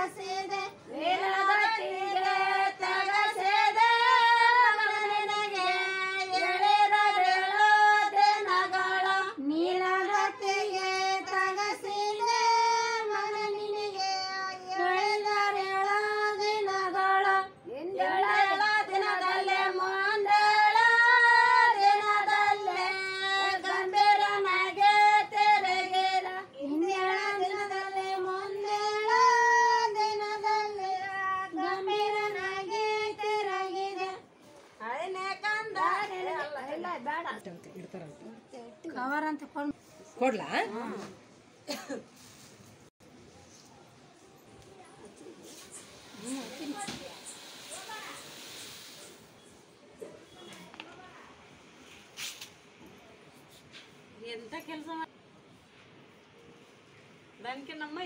frase cover ಅಂತ ಕೊಂಡು ಕೊಡ್ಲಾ ఎంత ಕೆಲಸ దానికి నమ్మ